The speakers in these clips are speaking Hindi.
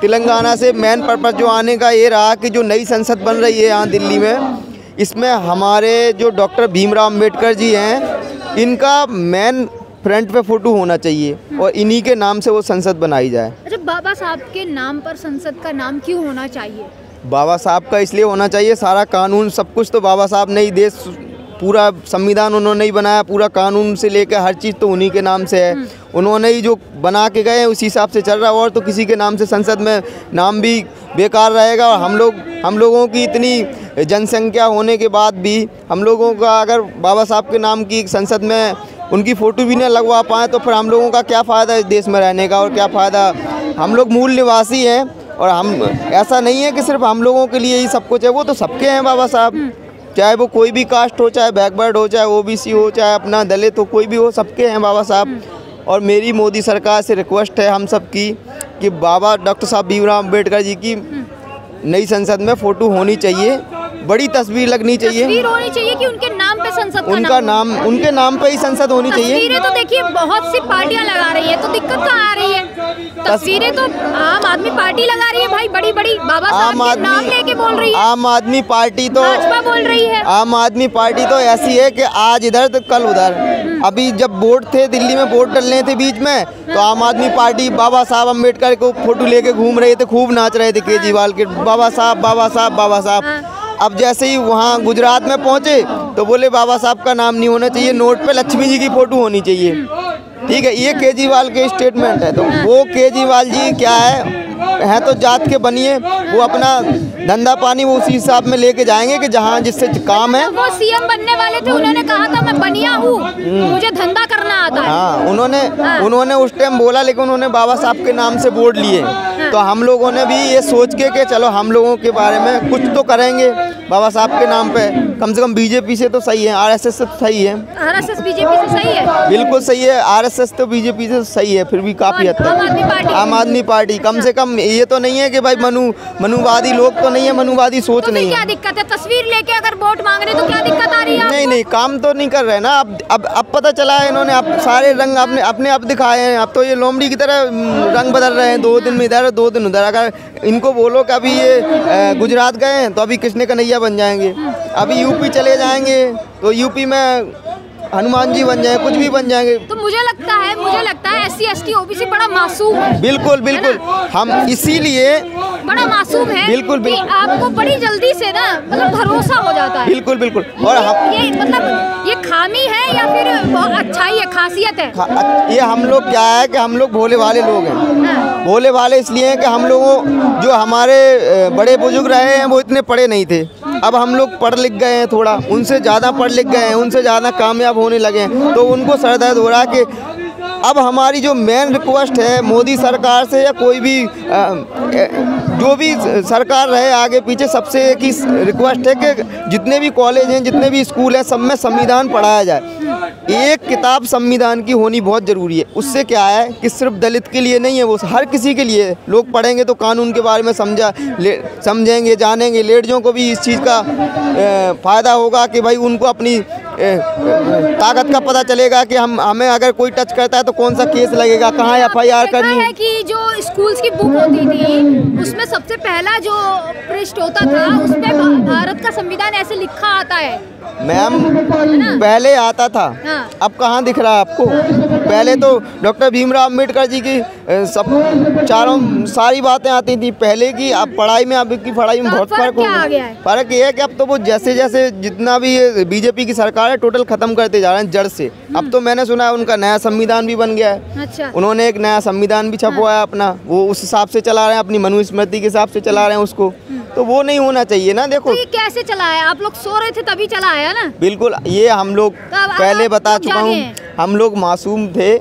तेलंगाना से मेन पर्पज़ जो आने का ये रहा कि जो नई संसद बन रही है यहाँ दिल्ली में इसमें हमारे जो डॉक्टर भीमराव अंबेडकर जी हैं इनका मेन फ्रंट पे फ़ोटो होना चाहिए और इन्हीं के नाम से वो संसद बनाई जाए। अच्छा बाबा साहब के नाम पर संसद का नाम क्यों होना चाहिए? बाबा साहब का इसलिए होना चाहिए सारा कानून सब कुछ तो बाबा साहब ने ही देश पूरा संविधान उन्होंने ही बनाया पूरा कानून से लेकर हर चीज़ तो उन्हीं के नाम से है। उन्होंने ही जो बना के गए हैं उसी हिसाब से चल रहा है और तो किसी के नाम से संसद में नाम भी बेकार रहेगा और हम लोग हम लोगों की इतनी जनसंख्या होने के बाद भी हम लोगों का अगर बाबा साहब के नाम की संसद में उनकी फ़ोटो भी न लगवा पाएँ तो फिर हम लोगों का क्या फ़ायदा इस देश में रहने का और क्या फ़ायदा? हम लोग मूल निवासी हैं और हम ऐसा नहीं है कि सिर्फ़ हम लोगों के लिए ही सब कुछ है वो तो सबके हैं बाबा साहब। चाहे वो कोई भी कास्ट हो चाहे बैकवर्ड हो चाहे ओबीसी हो चाहे अपना दलित हो कोई भी हो सबके हैं बाबा साहब। और मेरी मोदी सरकार से रिक्वेस्ट है हम सब की कि बाबा डॉक्टर साहब भीमराव अंबेडकर जी की नई संसद में फ़ोटो होनी चाहिए। बड़ी तस्वीर लगनी चाहिए। तस्वीर होनी चाहिए कि उनके नाम पे संसद का उनका नाम नाम उनके नाम पे ही संसद होनी चाहिए। तो देखिए बहुत सी पार्टियाँ लगा रही है तो दिक्कत कहाँ आ रही है? तस्वीरें तो आम आदमी पार्टी लगा रही है भाई बड़ी बड़ी बाबा आम के नाम लेके आदमी बोल रही है। आम आदमी पार्टी तो बोल रही है। आम आदमी पार्टी तो ऐसी है कि आज इधर तो कल उधर। अभी जब वोट थे दिल्ली में वोट डलने थे बीच में तो आम आदमी पार्टी बाबा साहब अंबेडकर को फ़ोटो लेके घूम रहे थे खूब नाच रहे थे केजरीवाल के। बाबा साहब बाबा साहब बाबा साहब। अब जैसे ही वहाँ गुजरात में पहुँचे तो बोले, बाबा साहब का नाम नहीं होना चाहिए, नोट पे लक्ष्मी जी की फ़ोटो होनी चाहिए। ठीक है, ये केजरीवाल के स्टेटमेंट है। तो वो केजरीवाल जी क्या है, हैं तो जात के बनिए, वो अपना धंधा पानी वो उसी हिसाब में लेके जाएँगे कि जहाँ जिससे काम है। वो सीएम बनने वाले थे उन्होंने कहा था मैं बनिया हूँ मुझे धंधा करना आता है। हाँ उन्होंने हाँ। उन्होंने उस टाइम बोला लेकिन उन्होंने बाबा साहब के नाम से बोर्ड लिए। तो हम लोगों ने भी ये सोच के कि चलो हम लोगों के बारे में कुछ तो करेंगे बाबा साहब के नाम पे। कम से कम बीजेपी से तो सही है आरएसएस से तो सही है। आरएसएस बीजेपी से सही है? बिल्कुल सही है आरएसएस तो बीजेपी से सही है फिर भी काफ़ी हद तक। आम आदमी पार्टी कम से कम ये तो नहीं है कि भाई मनु मनुवादी लोग तो नहीं है मनुवादी सोच तो नहीं क्या दिक्कत है? तस्वीर लेके अगर वोट मांग रहे तो क्या दिक्कत आ रही है नहीं नहीं काम तो नहीं कर रहे ना। अब अब अब पता चला है इन्होंने अब सारे रंग अपने अपने अब दिखाए हैं। अब तो ये लोमड़ी की तरह रंग बदल रहे हैं। दो दिन में इधर दो दिन उधर। अगर इनको बोलो कि अभी ये गुजरात गए हैं तो अभी कृष्ण कन्हैया बन जाएँगे। अभी यूपी चले जाएँगे तो यूपी में हनुमान जी बन जाए कुछ भी बन जाएँगे। तो मुझे लगता है मुझे लगता है S C S T OBC बड़ा मासूम है। बिल्कुल बिल्कुल। हम इसीलिए बड़ा मासूम है बिल्कुल, बिल्कुल। आपको बड़ी जल्दी से ना मतलब भरोसा हो जाता है। बिल्कुल बिल्कुल। और हम ये मतलब ये खामी है या फिर अच्छाई है खासियत है? खा- ये हम लोग क्या है कि हम लोग भोले वाले लोग हैं। हाँ, भोले वाले इसलिए हैं कि हम लोगों जो हमारे बड़े बुज़ुर्ग रहे हैं वो इतने पढ़े नहीं थे। अब हम लोग पढ़ लिख गए हैं थोड़ा। उनसे ज़्यादा पढ़ लिख गए हैं उनसे ज़्यादा कामयाब होने लगे हैं। तो उनको सर दर्द हो रहा है कि अब हमारी जो मेन रिक्वेस्ट है मोदी सरकार से या कोई भी अ, जो भी सरकार रहे आगे पीछे सबसे एक ही रिक्वेस्ट है कि जितने भी कॉलेज हैं जितने भी स्कूल हैं सब में संविधान पढ़ाया जाए। एक किताब संविधान की होनी बहुत ज़रूरी है। उससे क्या है कि सिर्फ़ दलित के लिए नहीं है, वो हर किसी के लिए। लोग पढ़ेंगे तो कानून के बारे में समझा समझेंगे, जानेंगे। लेडीज़ों को भी इस चीज़ का फ़ायदा होगा कि भाई उनको अपनी ताकत का पता चलेगा कि हम हमें अगर कोई टच करता है तो कौन सा केस लगेगा? कहाँ एफ़ आई आर करनी? है कि जो स्कूल्स की बुक होती थी उसमें सबसे पहला जो पृष्ठ होता था उसमें भारत का संविधान ऐसे लिखा आता है। मैम पहले आता था। हाँ। अब कहाँ दिख रहा है आपको? पहले तो डॉक्टर भीमराव अंबेडकर जी की सब चारों सारी बातें आती थी। पहले की अब पढ़ाई में अब की पढ़ाई में तो बहुत फ़र्क फ़र्क हो गया। फ़र्क ये है कि अब तो वो जैसे जैसे जितना भी बीजेपी की सरकार है टोटल खत्म करते जा रहे हैं जड़ से। अब तो मैंने सुना है उनका नया संविधान भी बन गया है। अच्छा। उन्होंने एक नया संविधान भी छपवाया हाँ। अपना। वो उस हिसाब से चला रहे हैं अपनी मनुस्मृति के हिसाब से चला रहे हैं उसको। तो वो नहीं होना चाहिए ना देखो। तो ये कैसे चला है आप लोग सो रहे थे तभी चला है ना? बिल्कुल ये हम लोग तो पहले बता चुका हूँ हम लोग मासूम थे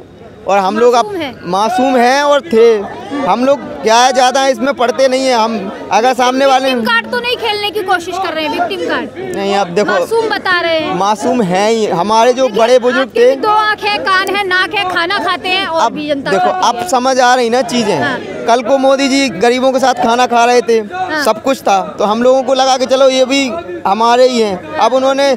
और हम लोग अब मासूम है। और थे। हम लोग क्या है ज़्यादा इसमें पढ़ते नहीं है। हम अगर सामने वाले कार्ड तो नहीं खेलने की कोशिश कर रहे हैं विक्टिम कार्ड। नहीं अब देखो मासूम बता रहे हैं। मासूम है ही। हमारे जो बड़े बुज़ुर्ग थे दो आँख है कान है नाक है खाना खाते हैं और अब भी जनता देखो अब समझ आ रही ना चीज़ें। हाँ। कल को मोदी जी गरीबों के साथ खाना खा रहे थे। हाँ। सब कुछ था। तो हम लोगों को लगा कि चलो ये भी हमारे ही हैं। अब उन्होंने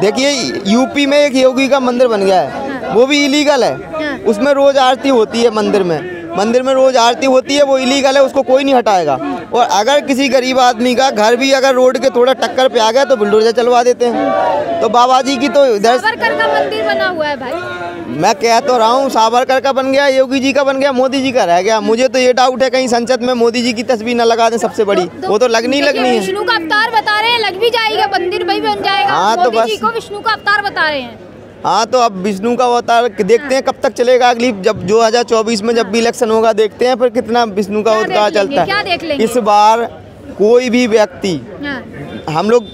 देखिए यूपी में एक योगी का मंदिर बन गया है। वो भी इलीगल हाँ। है। उसमें रोज आरती होती है मंदिर में। मंदिर में रोज आरती होती है वो इलीगल है उसको कोई नहीं हटाएगा। और अगर किसी गरीब आदमी का घर भी अगर रोड के थोड़ा टक्कर पे आ गया तो बुलडोजर चलवा देते हैं। तो बाबा जी की तो इधर का मंदिर बना हुआ है भाई। मैं कह तो रहा हूँ सावरकर का बन गया योगी जी का बन गया मोदी जी का रह गया। मुझे तो ये डाउट है कहीं संसद में मोदी जी की तस्वीर न लगा दें सबसे बड़ी। वो तो लगनी लगनी है। विष्णु का अवतार बता रहे हैं लग भी जाएगा मंदिर भी बन जाएगा। हाँ, तो बस- विष्णु का अवतार बता रहे हैं। हाँ तो अब विष्णु का अवतार देखते हैं कब तक चलेगा अगली जब 2024 में जब भी इलेक्शन होगा देखते हैं फिर कितना विष्णु का अवतार चलता क्या देख है। लेंगे? इस बार कोई भी व्यक्ति हाँ, हम लोग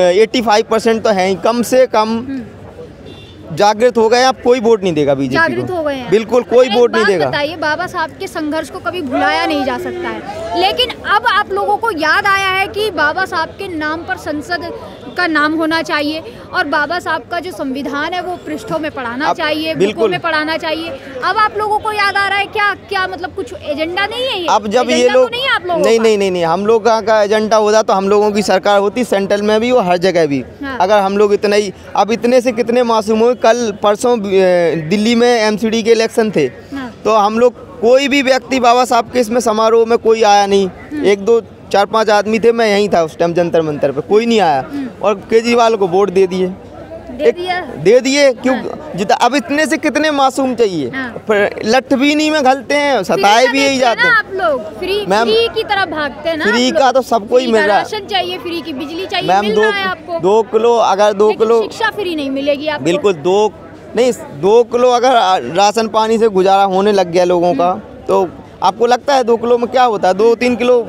85 परसेंट तो हैं कम से कम जागृत हो गए अब कोई वोट नहीं देगा बीजेपी जागृत हो गए हैं। बिल्कुल कोई वोट नहीं देगा। बताइए बाबा साहब के संघर्ष को कभी भुलाया नहीं जा सकता है। लेकिन अब आप लोगों को याद आया है कि बाबा साहब के नाम पर संसद का नाम होना चाहिए और बाबा साहब का जो संविधान है वो पृष्ठों में पढ़ाना चाहिए बुकों बिल्कुल। में पढ़ाना चाहिए अब आप लोगों को याद आ रहा है क्या क्या मतलब कुछ एजेंडा नहीं है ये अब जब ये तो लोग नहीं आप लोगों नहीं नहीं नहीं हम लोग का, का एजेंडा होता तो हम लोगों की सरकार होती सेंट्रल में भी और हर जगह भी हाँ। अगर हम लोग इतना ही अब इतने से कितने मासूम हुए कल परसों दिल्ली में एमसीडी के इलेक्शन थे हाँ। तो हम लोग कोई भी व्यक्ति बाबा साहब के इसमें समारोह में कोई आया नहीं हम्म। एक दो चार पाँच आदमी थे मैं यहीं था उस टाइम जंतर मंतर पे कोई नहीं आया और केजरीवाल को वोट दे दिए। हम्म। दे दिया। दे दिए क्यों? जितना अब इतने से कितने मासूम चाहिए? हाँ। लठ भी नहीं में घलते हैं सताए भी यही जाते हैं। आप लोग। फ्री मैम, फ्री की तरह भागते हैं ना फ्री का तो सबको ही मिल रहा है। राशन चाहिए फ्री की बिजली चाहिए मैम दो है आपको। दो किलो अगर दो किलो शिक्षा फ्री नहीं मिलेगी आपको। बिल्कुल दो नहीं दो किलो अगर राशन पानी से गुजारा होने लग गया लोगों का तो आपको लगता है दो किलो में क्या होता है? दो तीन किलो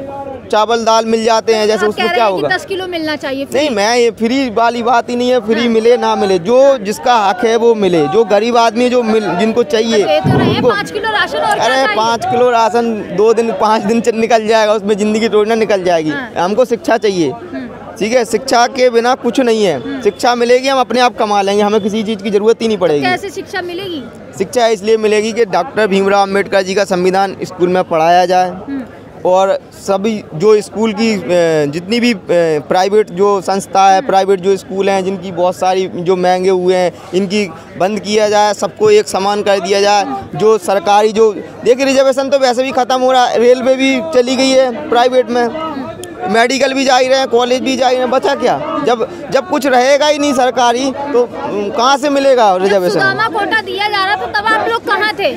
चावल दाल मिल जाते हैं जैसे उसमें क्या होगा? दस किलो मिलना चाहिए। नहीं मैं ये फ्री वाली बात ही नहीं है। फ्री मिले ना मिले। जो जिसका हक है वो मिले। जो गरीब आदमी जो मिल जिनको चाहिए तो उनको- राशन और अरे पाँच किलो राशन दो दिन पाँच दिन निकल जाएगा उसमें ज़िंदगी थोड़ी ना निकल जाएगी। हाँ। हमको शिक्षा चाहिए। हम्म, ठीक है शिक्षा के बिना कुछ नहीं है। शिक्षा मिलेगी हम अपने आप कमा लेंगे हमें किसी चीज़ की ज़रूरत ही नहीं पड़ेगी। कैसे शिक्षा मिलेगी? शिक्षा इसलिए मिलेगी कि डॉक्टर भीमराव अंबेडकर जी का संविधान स्कूल में पढ़ाया जाए। हम्म, और सभी जो स्कूल की जितनी भी प्राइवेट जो संस्था है, प्राइवेट जो स्कूल हैं, जिनकी बहुत सारी जो महँगे हुए हैं, इनकी बंद किया जाए, सबको एक समान कर दिया जाए, जो सरकारी जो देखिए रिजर्वेशन तो वैसे भी ख़त्म हो रहा है, रेलवे भी चली गई है, प्राइवेट में। मेडिकल भी जा ही रहे हैं कॉलेज भी जा ही रहे हैं बचा क्या? जब जब कुछ रहेगा ही नहीं सरकारी तो कहाँ से मिलेगा रिजर्वेशन कोटा दिया जा रहा था तब आप लोग कहाँ थे?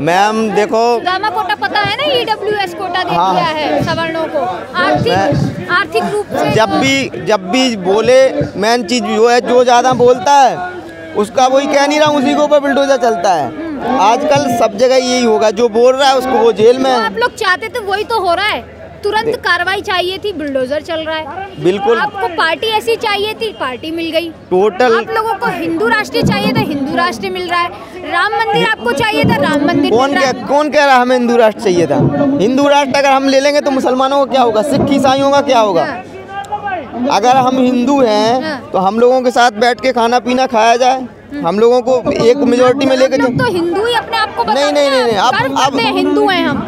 मैम देखो सुदामा कोटा पता है ना ईडब्ल्यू एस कोटा दे हाँ। दिया है सवर्णों को। आर्थिक आर्थिक रूप से जब भी जब भी बोले मेन चीज़ जो है जो ज़्यादा बोलता है उसका वही कह नहीं रहा हूँ, उसी के ऊपर बिल्डोजर चलता है। आजकल सब जगह यही होगा जो बोल रहा है उसको वो जेल में जो आप लोग चाहते थे वही तो हो रहा है। तुरंत कार्रवाई चाहिए थी बुलडोजर चल रहा है। बिल्कुल। आपको पार्टी ऐसी चाहिए थी पार्टी मिल गई। टोटल आप लोगों को हिंदू राष्ट्रीय चाहिए था हिंदू राष्ट्र मिल रहा है। राम मंदिर आपको चाहिए था राम मंदिर कौन कह कौन कह रहा है हमें हिंदू राष्ट्र चाहिए था? हिंदू राष्ट्र अगर हम ले लेंगे तो मुसलमानों का क्या होगा? सिख ईसाइयों का क्या होगा? हाँ, अगर हम हिंदू हैं हाँ। तो हम लोगों के साथ बैठ के खाना पीना खाया जाए। हम लोगों को एक मेजोरिटी में लेके आप तो हिंदू ही अपने आप को नहीं, नहीं, नहीं, नहीं, अब- अब- हिंदू हैं हम।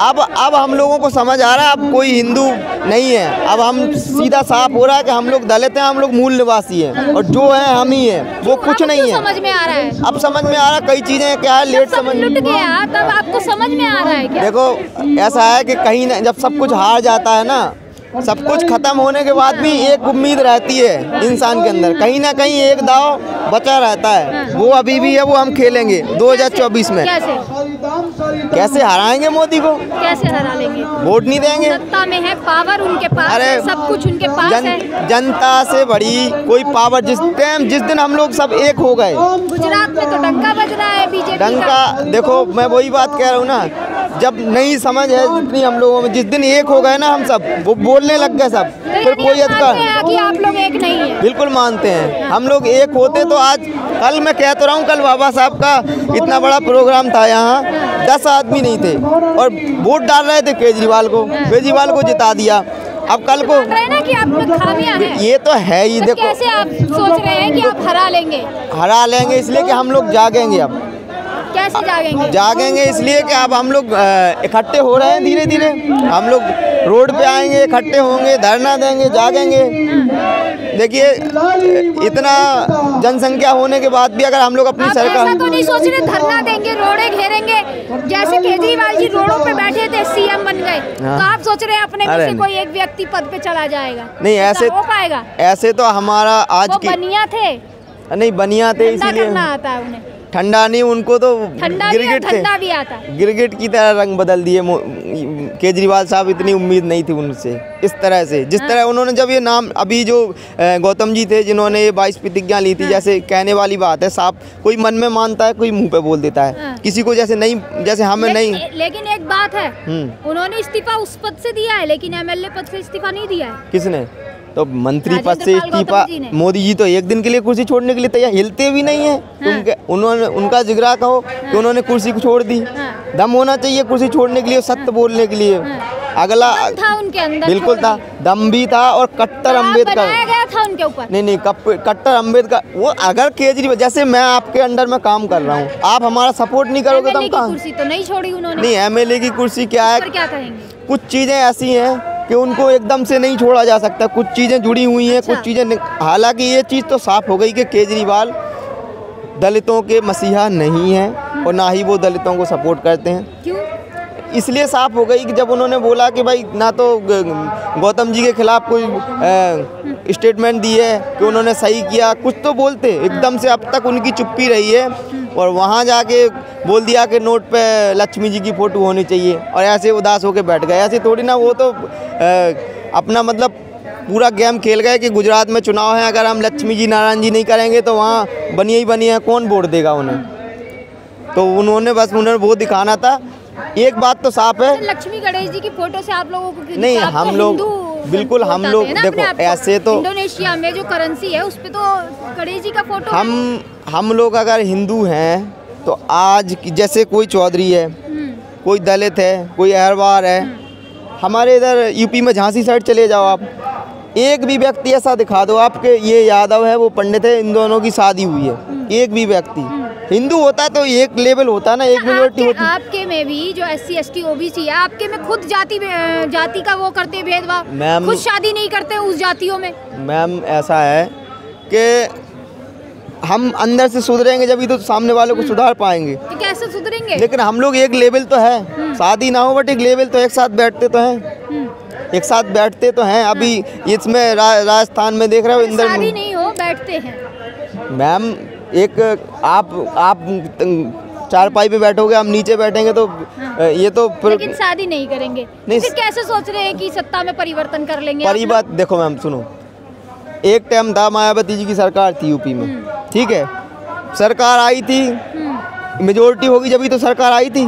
अब अब हम लोगों को समझ आ रहा है अब कोई हिंदू नहीं है। अब हम सीधा साफ़ हो रहा है कि हम लोग दलित हैं हम लोग मूल निवासी हैं और जो है हम ही हैं वो कुछ नहीं है। समझ में आ रहा है? अब समझ में आ रहा है कई चीज़ें क्या है लेट समझ तब आपको समझ में आ रहा है देखो ऐसा है कि कहीं ना जब सब कुछ हार जाता है ना सब कुछ खत्म होने के बाद भी एक उम्मीद रहती है इंसान के अंदर। कहीं ना कहीं एक दाव बचा रहता है। वो अभी भी है वो हम खेलेंगे 2024 में। कैसे? कैसे हराएँगे मोदी को? कैसे हरा लेंगे? वोट नहीं देंगे। सत्ता में है पावर उनके पास अरे सब कुछ उनके पास जन, है। जनता से बड़ी कोई पावर जिस टाइम जिस दिन हम लोग सब एक हो गए। गुजरात में तो डंका बज रहा है बीजेपी डंका देखो मैं वही बात कह रहा हूँ ना जब नई समझ है जितनी हम लोगों में जिस दिन एक हो गए ना हम सब वो बोल बोलने लग गए सब। फिर कोई अधिकार हैं आप लोग एक नहीं है। बिल्कुल मानते हैं। हम लोग एक होते तो आज कल मैं कह तो रहा हूँ कल बाबा साहब का इतना बड़ा प्रोग्राम था यहाँ। दस आदमी नहीं थे और वोट डाल रहे थे केजरीवाल को। केजरीवाल को जिता दिया। अब कल को ना कि आप में ये तो है ही तो देखो। कैसे आप सोच रहे हैं कि आप हरा लेंगे? हरा लेंगे इसलिए कि हम लोग जागेंगे अब। कैसे जागेंगे। जागेंगे इसलिए कि अब हम लोग इकट्ठे हो रहे हैं धीरे धीरे हम लोग रोड पे आएँगे इकट्ठे होंगे धरना देंगे जागेंगे। देखिए इतना जनसंख्या होने के बाद भी अगर हम लोग अपनी सरकार तो नहीं सोच रहे धरना देंगे रोड़े घेरेंगे? जैसे केजरीवाल जी रोडों पे बैठे थे सीएम बन गए। हाँ। तो आप सोच रहे हैं अपने से कोई एक व्यक्ति पद पे चला जाएगा? नहीं ऐसा ऐसे हो पाएगा? ऐसे तो हमारा आज बनिया थे। नहीं बनिया थे इसीलिए आता है उन्हें। ठंडा नहीं उनको तो गिरगिट थे ठंडा भी आता। गिरगिट की तरह रंग बदल दिए केजरीवाल साहब इतनी उम्मीद नहीं थी उनसे इस तरह से। जिस तरह उन्होंने जब ये नाम अभी जो गौतम जी थे जिन्होंने ये बाईस प्रतिज्ञा ली थी जैसे कहने वाली बात है साफ़ कोई मन में मानता है कोई मुँह पे बोल देता है। हाँ। किसी को जैसे नहीं जैसे हमें नहीं। लेकिन, लेकिन एक बात है हम्म। उन्होंने इस्तीफा उस पद से दिया है लेकिन एमएलए पद से इस्तीफा नहीं दिया है। किसने? तो मंत्री पद से इस्तीफा मोदी जी तो एक दिन के लिए कुर्सी छोड़ने के लिए तैयार हिलते भी नहीं है। हाँ। उन्होंने उनका जिगरा कहो कि उन्होंने कुर्सी को छोड़ दी। हाँ। दम होना चाहिए कुर्सी छोड़ने के लिए सत्य बोलने के लिए। हाँ। अगला था उनके अंदर बिल्कुल था। दम भी था और कट्टर अंबेडकर था उनके ऊपर? नहीं नहीं कट्टर अंबेडकर वो अगर केजरीवाल जैसे मैं आपके अंडर में काम कर रहा हूँ आप हमारा सपोर्ट नहीं करोगे तो हम कहाँ कुर्सी तो नहीं छोड़ी उन्होंने। नहीं एमएलए की कुर्सी क्या है? क्या कहेंगे? कुछ चीज़ें ऐसी हैं कि उनको एकदम से नहीं छोड़ा जा सकता। कुछ चीज़ें जुड़ी हुई हैं अच्छा। कुछ चीज़ें नहीं- हालाँकि ये चीज़ तो साफ़ हो गई कि केजरीवाल दलितों के मसीहा नहीं हैं और ना ही वो दलितों को सपोर्ट करते हैं। क्यों? इसलिए साफ़ हो गई कि जब उन्होंने बोला कि भाई ना तो गौतम जी के खिलाफ कोई स्टेटमेंट दी है कि उन्होंने सही किया कुछ तो बोलते एकदम से अब तक उनकी चुप्पी रही है। और वहाँ जाके बोल दिया कि नोट पे लक्ष्मी जी की फ़ोटो होनी चाहिए। और ऐसे उदास होकर बैठ गए। ऐसे थोड़ी ना वो तो अ, अपना मतलब पूरा गेम खेल गए कि गुजरात में चुनाव है अगर हम लक्ष्मी जी नारायण जी नहीं करेंगे तो वहाँ बनिए ही बनिए कौन वोट देगा उन्हें? तो उन्होंने बस उन्होंने वो दिखाना था। एक बात तो साफ़ है। लक्ष्मी गणेश जी की फ़ोटो से आप लोगों को नहीं, तो हम लोग- हिंदू बिल्कुल हम लोग- देखो। ऐसे तो- इंडोनेशिया में जो करेंसी है उस पर तो गणेश जी का फ़ोटो हम हम लोग अगर हिंदू हैं तो आज जैसे कोई चौधरी है हम्म, कोई दलित है कोई अहरवार है हमारे इधर यूपी में झांसी साइड चले जाओ आप। एक भी व्यक्ति ऐसा दिखा दो आपके ये यादव है वो पंडित है इन दोनों की शादी हुई है। एक भी व्यक्ति। हिंदू होता तो एक लेवल होता ना एक मेजोरिटी होती। आपके में भी जो S C S T OBC है आपके में खुद जाति जाति का वो करते भेदभाव? मैम- खुद शादी नहीं करते उस जातियों में? मैम ऐसा है कि हम अंदर से सुधरेंगे जब तो सामने वालों को सुधार पाएँगे। तो कैसे सुधरेंगे? लेकिन हम लोग एक लेवल तो है। शादी ना हो बट एक लेवल तो एक साथ बैठते तो हैं। हम्म, एक साथ बैठते तो हैं। अभी इसमें रा, राजस्थान में देख रहे हो इंदर नहीं हो बैठते हैं। मैम एक आप आप चारपाई पे बैठोगे हम नीचे बैठेंगे तो अ, ये तो फिर लेकिन शादी नहीं करेंगे। नहीं, फिर कैसे सोच रहे हैं कि सत्ता में परिवर्तन कर लेंगे परी बात देखो मैम सुनो। एक टाइम था मायावती जी की सरकार थी यूपी में ठीक है? सरकार आई थी हम्म, मेजोरिटी होगी जभी तो सरकार आई थी।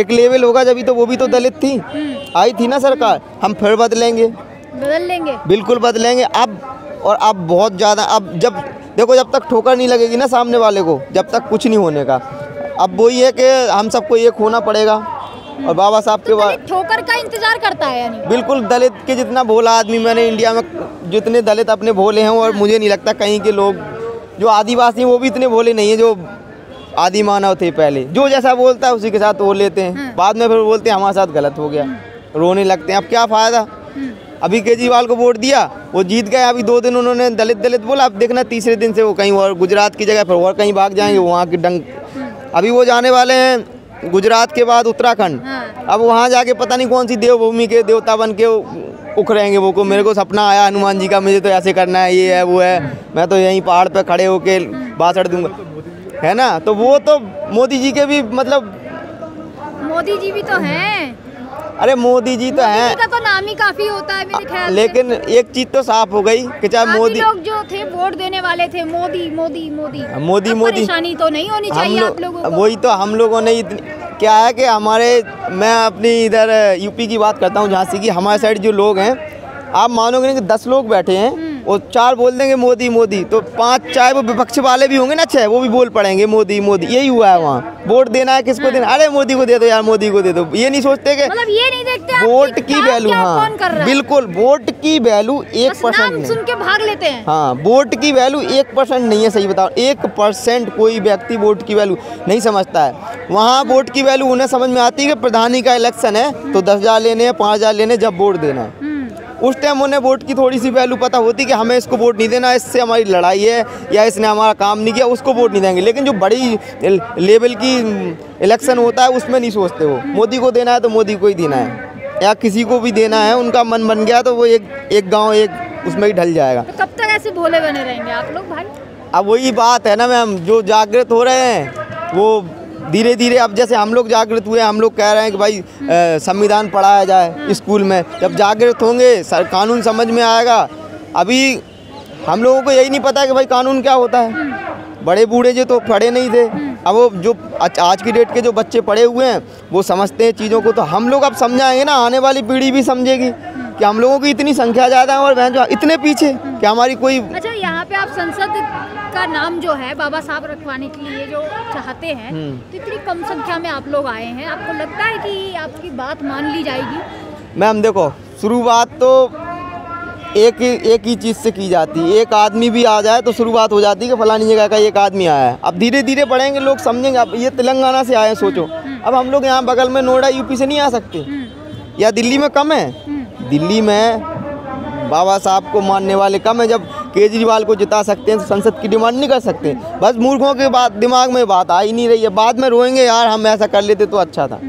एक लेवल होगा जब तो वो भी तो दलित थी। हम्म, आई थी ना सरकार हम फिर बदलेंगे। बदल लेंगे। बिल्कुल बदलेंगे। अब और अब बहुत ज़्यादा अब जब देखो जब तक ठोकर नहीं लगेगी ना सामने वाले को जब तक कुछ नहीं होने का। अब वही है कि हम सबको एक होना पड़ेगा। और बाबा साहब के तो बाद ठोकर का इंतज़ार करता है यानी? बिल्कुल दलित के जितना भोला आदमी मैंने इंडिया में जितने दलित अपने भोले हैं और मुझे नहीं लगता कहीं के लोग जो आदिवासी हैं वो भी इतने भोले नहीं हैं जो आदि मानव थे पहले। जो जैसा बोलता है उसी के साथ वो लेते हैं। बाद में फिर बोलते हैं हमारे साथ गलत हो गया। रोने लगते हैं। अब क्या फ़ायदा? अभी केजरीवाल को वोट दिया वो जीत गए। अभी दो दिन उन्होंने दलित दलित बोला अब देखना तीसरे दिन से वो कहीं और गुजरात की जगह फिर और कहीं भाग जाएँगे वहाँ की डंग। अभी वो जाने वाले हैं गुजरात के बाद उत्तराखंड। हाँ। अब वहाँ जाके पता नहीं कौन सी देवभूमि के देवता बन के उखड़ेंगे वो को मेरे को सपना आया हनुमान जी का मुझे तो ऐसे करना है ये है वो है। मैं तो यहीं पहाड़ पे खड़े होके बासड़ दूँगा। है ना? तो वो तो मोदी जी के भी मतलब मोदी जी भी तो हैं। अरे मोदी जी तो है। हैं का तो नाम ही काफ़ी होता है मेरे ख्याल लेकिन एक चीज़ तो साफ़ हो गई कि चाहे मोदी लोग जो थे वोट देने वाले थे मोदी मोदी मोदी। मोदी मोदी। परेशानी तो नहीं होनी चाहिए आप लोगों को। वही तो हम लोगों ने इतनी क्या है कि हमारे मैं अपनी इधर यूपी की बात करता हूँ झांसी की। हमारे साइड जो लोग हैं आप मानोगे नहीं कि दस लोग बैठे हैं। और चार बोल देंगे मोदी मोदी। तो पाँच चाहे वो विपक्ष वाले भी होंगे ना छह वो भी बोल पड़ेंगे मोदी मोदी। यही हुआ है वहाँ। वोट देना है किसको देना अरे मोदी को दे दो यार मोदी को दे दो। ये नहीं सोचते कि मतलब ये नहीं देखते वोट की वैल्यू हाँ। है? बिल्कुल वोट की वैल्यू एक परसेंट सुन के भाग लेते हैं। हाँ वोट की वैल्यू एक परसेंट नहीं है सही बताओ। एक परसेंट कोई व्यक्ति वोट की वैल्यू नहीं समझता है। वहाँ वोट की वैल्यू उन्हें समझ में आती है कि प्रधानी का इलेक्शन है तो दस हज़ार लेने हैं पाँच हज़ार लेने जब वोट देना है। उस टाइम उन्हें वोट की थोड़ी सी वैल्यू पता होती कि हमें इसको वोट नहीं देना इससे हमारी लड़ाई है या इसने हमारा काम नहीं किया उसको वोट नहीं देंगे। लेकिन जो बड़ी लेवल की इलेक्शन होता है उसमें नहीं सोचते वो। मोदी को देना है तो मोदी को ही देना है। या किसी को भी देना है उनका मन बन गया तो वो एक एक गाँव एक उसमें ही ढल जाएगा। तो कब तक ऐसे भोले बने रहेंगे आप लोग भाई? अब वही बात है ना मैम जो जागृत हो रहे हैं वो धीरे धीरे अब जैसे हम लोग जागृत हुए हम लोग कह रहे हैं कि भाई संविधान पढ़ाया जाए स्कूल में। जब जागृत होंगे, सर, कानून समझ में आएगा। अभी हम लोगों को यही नहीं पता कि भाई कानून क्या होता है। बड़े बूढ़े जो तो पढ़े नहीं थे। अब वो जो आज की डेट के जो बच्चे पढ़े हुए हैं, वो समझते हैं चीज़ों को। तो हम लोग अब समझाएँगे ना, आने वाली पीढ़ी भी समझेगी कि हम लोगों की इतनी संख्या ज़्यादा है और वह जो, इतने पीछे कि हमारी कोई अच्छा पे आप संसद का नाम जो है बाबा साहब रखवाने के लिए जो चाहते हैं हम्म। तो इतनी कम संख्या में आप लोग आए हैं। आपको लगता है कि आपकी बात मान ली जाएगी? मैम देखो शुरुआत तो एक ही एक ही चीज़ से की जाती है। एक आदमी भी आ जाए तो शुरुआत हो जाती है कि फलानी जगह का एक आदमी आया है। अब धीरे धीरे बढ़ेंगे लोग समझेंगे। अब ये तेलंगाना से आए हैं सोचो। अब हम लोग यहाँ बगल में नोएडा यूपी से नहीं आ सकते। हम्म, या दिल्ली में कम है? हम्म, दिल्ली में बाबा साहब को मानने वाले कम है। जब केजरीवाल को जिता सकते हैं तो संसद की डिमांड नहीं कर सकते। बस मूर्खों के बात दिमाग में बात आ ही नहीं रही है। बाद में रोएँगे यार हम ऐसा कर लेते तो अच्छा था।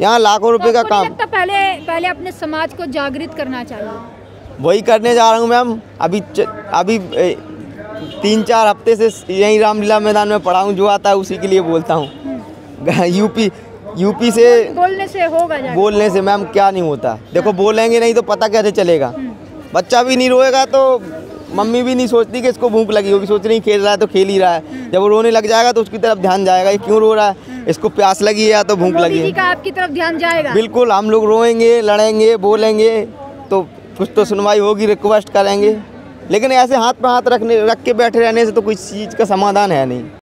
यहाँ लाखों रुपए तो का काम। पहले पहले अपने समाज को जागृत करना चाहिए? वही करने जा रहा हूँ मैम। अभी अभी तीन चार हफ़्ते से यहीं रामलीला मैदान में पढ़ा हूँ। जो आता है उसी के लिए बोलता हूँ। यूपी यूपी से बोलने से होगा बोलने से मैम क्या नहीं होता। देखो बोलेंगे नहीं तो पता कैसे चलेगा। बच्चा भी नहीं रोएगा तो मम्मी भी नहीं सोचती कि इसको भूख लगी होगी सोच रही खेल रहा है तो खेल ही रहा है। जब वो रोने लग जाएगा तो उसकी तरफ़ ध्यान जाएगा ये क्यों रो रहा है। इसको प्यास लगी है या तो भूख लगी है। आपकी तरफ़ ध्यान जाएगा। बिल्कुल हम लोग रोएँगे लड़ेंगे बोलेंगे तो कुछ तो सुनवाई होगी रिक्वेस्ट करेंगे। लेकिन ऐसे हाथ पर हाथ रखने रख के बैठे रहने से तो कोई चीज़ का समाधान है नहीं।